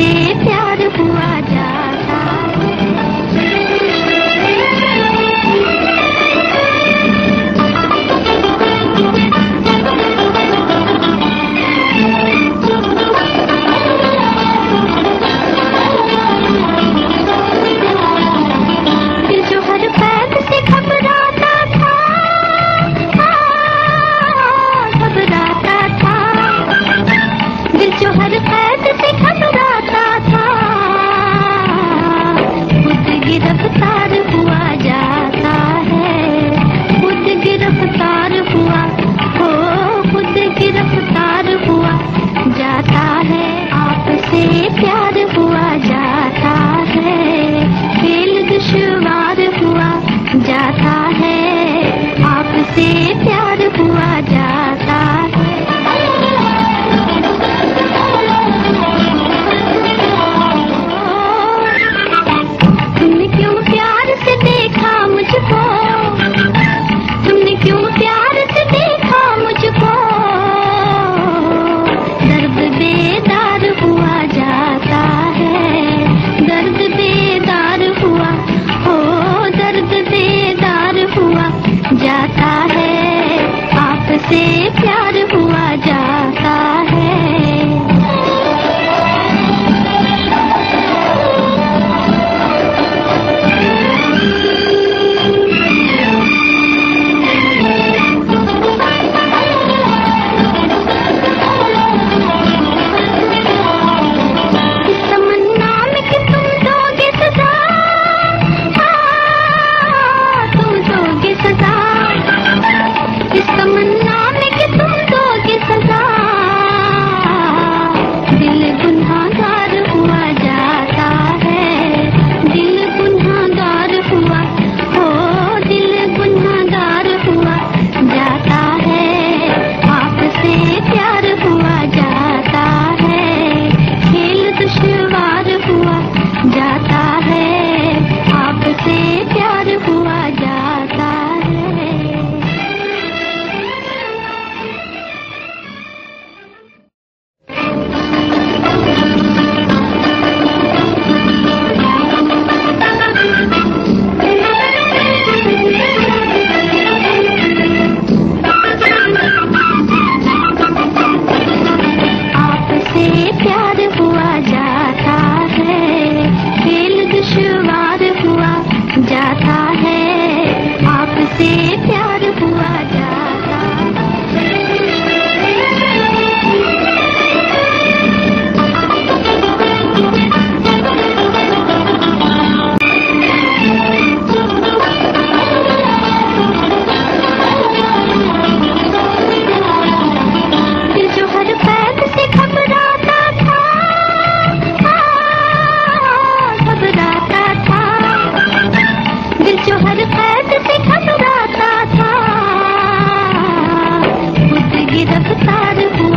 te प्यार हुआ see. ती tú.